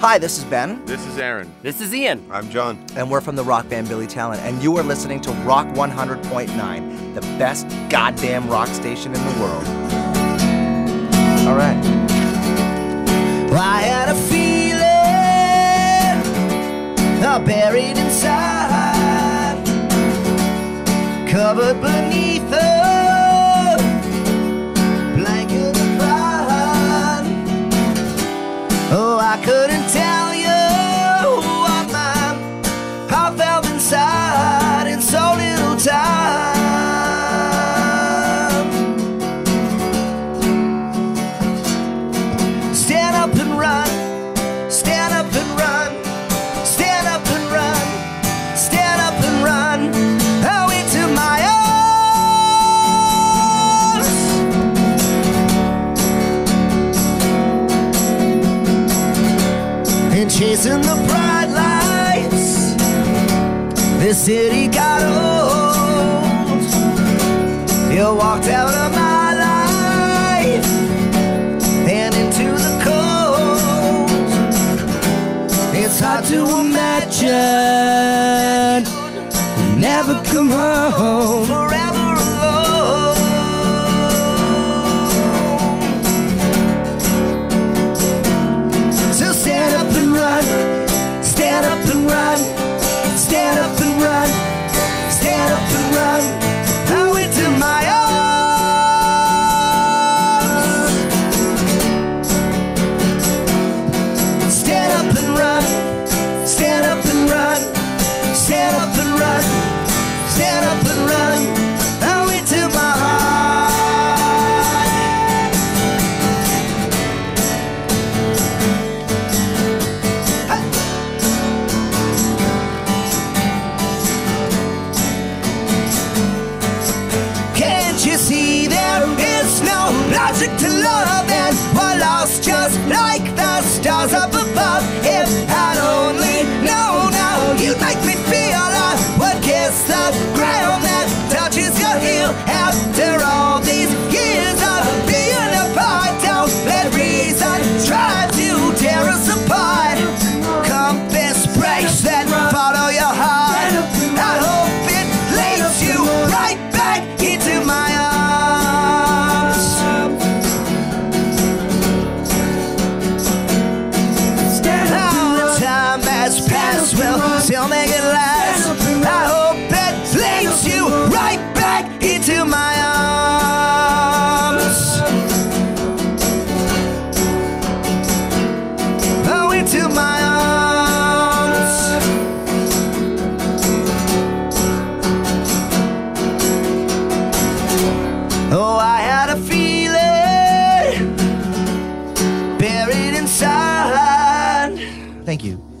Hi, this is Ben, This is Aaron. This is Ian. I'm Jon. and we're from the rock band Billy Talent, and you are listening to Rock 100.9, the best goddamn rock station in the world. All right. I had a feeling uh, buried inside, covered beneath a I couldn't tell chasing the bright lights, the city got old. You walked out of my life and into the cold. It's hard to imagine never come home. Forever logic to love right back into my arms. Oh, into my arms. Oh, I had a feeling buried inside. Thank you.